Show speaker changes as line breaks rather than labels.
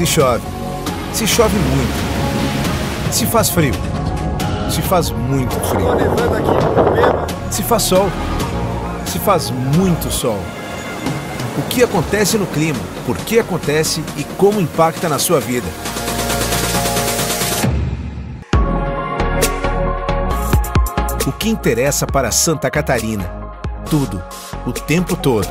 Se chove. Se chove muito. Se faz frio. Se faz muito frio. Se faz sol. Se faz muito sol. O que acontece no clima, por que acontece e como impacta na sua vida. O que interessa para Santa Catarina? Tudo, o tempo todo.